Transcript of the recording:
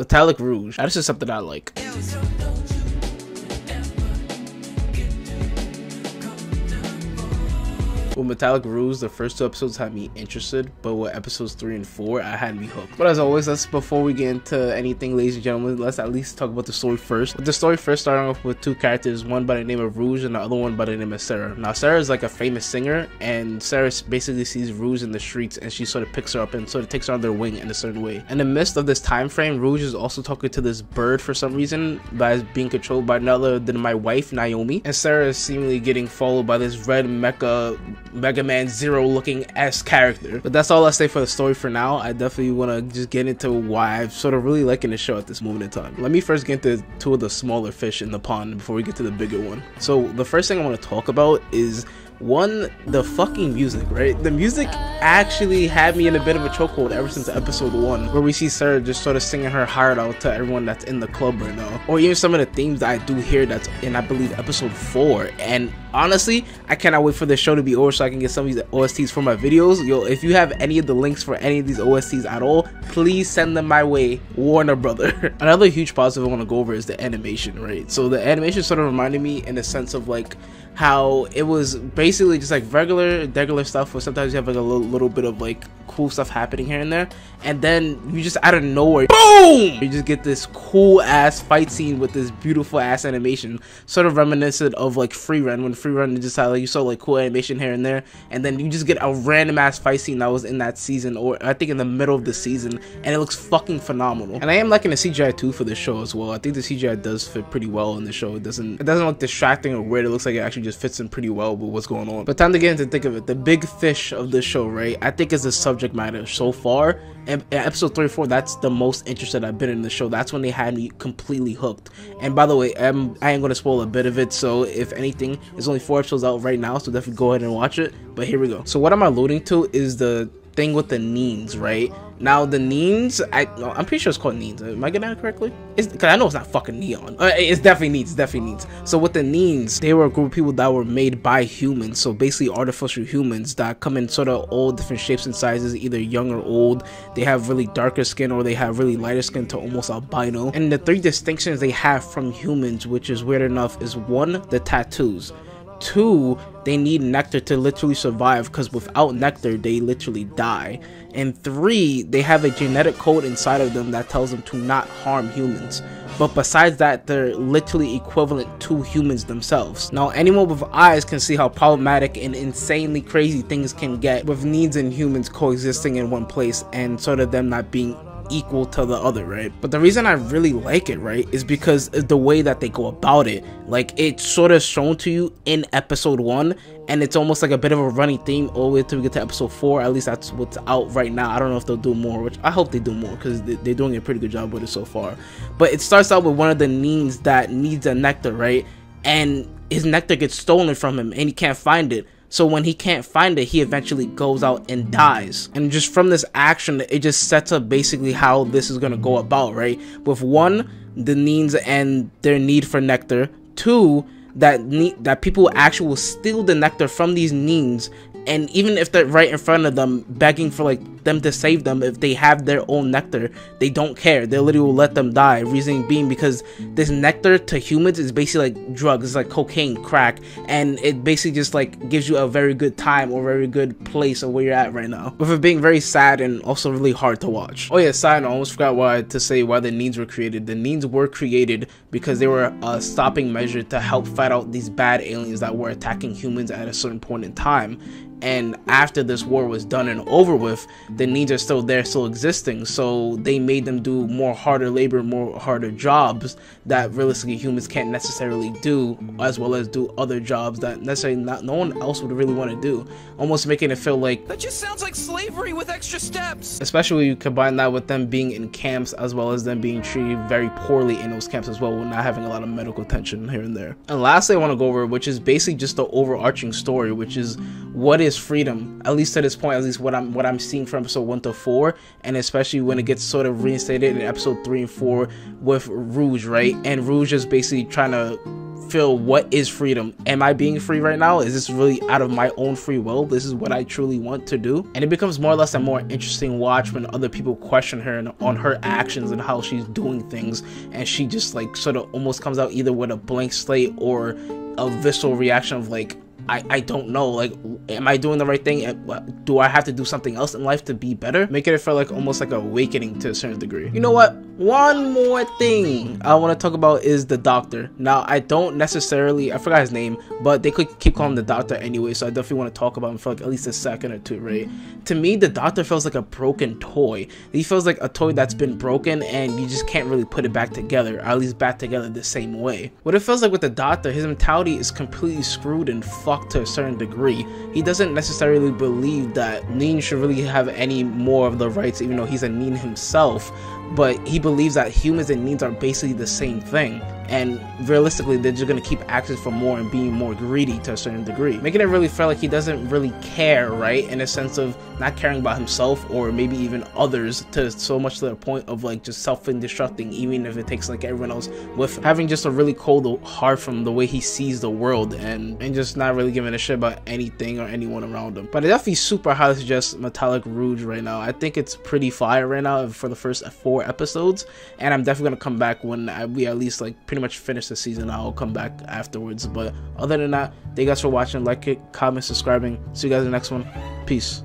Metallic Rouge. That's just something I like. With Metallic Rouge, the first two episodes had me interested, but with episodes three and four, I had me hooked. But as always, let's before we get into anything, ladies and gentlemen, let's at least talk about the story first. With the story first starting off with two characters, one by the name of Rouge and the other one by the name of Sarah. Now Sarah is like a famous singer, and Sarah basically sees Rouge in the streets, and she sort of picks her up and sort of takes her under their wing in a certain way. In the midst of this time frame, Rouge is also talking to this bird for some reason, that is being controlled by none other than my wife Naomi, and Sarah is seemingly getting followed by this red mecha Mega Man Zero looking S character. But that's all I say for the story for now. I definitely want to just get into why I'm sort of really liking the show at this moment in time. Let me first get into two of the smaller fish in the pond before we get to the bigger one. So the first thing I want to talk about is one the fucking music right? The music actually had me in a bit of a chokehold ever since episode one where we see sarah just sort of singing her heart out to everyone that's in the club right now. Or even some of the themes that i do hear that's in i believe episode four. And honestly i cannot wait for the show to be over so i can get some of these osts for my videos. Yo if you have any of the links for any of these osts at all please send them my way. Warner brother. Another huge positive i want to go over is the animation right? So the animation sort of reminded me in a sense of like how it was basically just like regular regular stuff where sometimes you have like a little, little bit of like cool stuff happening here and there and then you just out of nowhere boom! You just get this cool ass fight scene with this beautiful ass animation sort of reminiscent of like Frieren when Frieren just had like you saw like cool animation here and there and then you just get a random ass fight scene that was in that season or i think in the middle of the season and it looks fucking phenomenal. And i am liking the cgi too for the show as well. I think the cgi does fit pretty well in the show. It doesn't it doesn't look distracting or weird. It looks like it actually just fits in pretty well with what's going on. But time to get into think of it the big fish of the show right? I think is the subject matter so far. And episode 34 that's the most interested i've been in the show. That's when they had me completely hooked. And by the way I'm, i ain't gonna spoil a bit of it. So if anything there's only four episodes out right now so definitely go ahead and watch it. But here we go. So what am i'm alluding to is the thing with the Neens, right? Now the Neens, I I'm pretty sure it's called Neens. Am I getting that correctly? It's because I know it's not fucking neon. Uh, it's definitely Neens. Definitely Neens. So with the Neens, they were a group of people that were made by humans. So basically artificial humans that come in sort of all different shapes and sizes, either young or old. They have really darker skin or they have really lighter skin to almost albino. And the three distinctions they have from humans, which is weird enough, is one the tattoos. Two, they need nectar to literally survive because without nectar, they literally die. And three, they have a genetic code inside of them that tells them to not harm humans. But besides that, they're literally equivalent to humans themselves. Now, anyone with eyes can see how problematic and insanely crazy things can get with Neens and humans coexisting in one place and sort of them not being equal to the other, right? But the reason I really like it, right, is because the way that they go about it. Like it's sort of shown to you in episode one, and it's almost like a bit of a running theme all the way till we get to episode four. At least that's what's out right now. I don't know if they'll do more, which I hope they do more because they're doing a pretty good job with it so far. But it starts out with one of the Neens that needs a nectar, right? And his nectar gets stolen from him and he can't find it. So when he can't find it, he eventually goes out and dies. And just from this action, it just sets up basically how this is gonna go about, right? With one, the Neens and their need for nectar. Two, that that people actually will steal the nectar from these Neens and even if they're right in front of them begging for like them to save them if they have their own nectar they don't care. They literally will let them die. Reasoning being because this nectar to humans is basically like drugs. It's like cocaine crack. And it basically just like gives you a very good time or very good place of where you're at right now. With it being very sad and also really hard to watch. Oh yeah side note, i almost forgot why to say why the Neens were created. The Neens were created because they were a stopping measure to help fight out these bad aliens that were attacking humans at a certain point in time. And after this war was done and over with the Neens are still there still existing. So they made them do more harder labor more harder jobs that realistically humans can't necessarily do as well as do other jobs that necessarily not no one else would really want to do. Almost making it feel like that just sounds like slavery with extra steps. Especially when you combine that with them being in camps as well as them being treated very poorly in those camps as well not having a lot of medical attention here and there. And lastly i want to go over which is basically just the overarching story which is what is is freedom? At least to this point at least what i'm what i'm seeing from episode one to four and especially when it gets sort of reinstated in episode three and four with rouge right? And rouge is basically trying to feel what is freedom. Am I being free right now? Is this really out of my own free will? This is what I truly want to do. And it becomes more or less a more interesting watch when other people question her and on her actions and how she's doing things, and she just like sort of almost comes out either with a blank slate or a visceral reaction of like I, I don't know. Like, am I doing the right thing? Do I have to do something else in life to be better? Making it feel like almost like awakening to a certain degree. You know what? One more thing I want to talk about is the doctor. Now, I don't necessarily, I forgot his name, but they could keep calling the doctor anyway, so I definitely want to talk about him for like at least a second or two, right? To me, the doctor feels like a broken toy. He feels like a toy that's been broken and you just can't really put it back together, at least back together the same way. What it feels like with the doctor, his mentality is completely screwed and fucked to a certain degree. He doesn't necessarily believe that Nin should really have any more of the rights, even though he's a Nin himself, but he believes that humans and Nins are basically the same thing and realistically they're just going to keep asking for more and being more greedy to a certain degree. Making it really feel like he doesn't really care right? In a sense of not caring about himself or maybe even others to so much to the point of like just self-destructing even if it takes like everyone else with having just a really cold heart from the way he sees the world and and just not really giving a shit about anything or anyone around him. But I definitely super highly suggest Metallic Rouge right now. I think it's pretty fire right now for the first four episodes and I'm definitely gonna come back when I, we at least like pretty much finish the season, I'll come back afterwards. But other than that, thank you guys for watching. Like it, comment, subscribing. See you guys in the next one. Peace.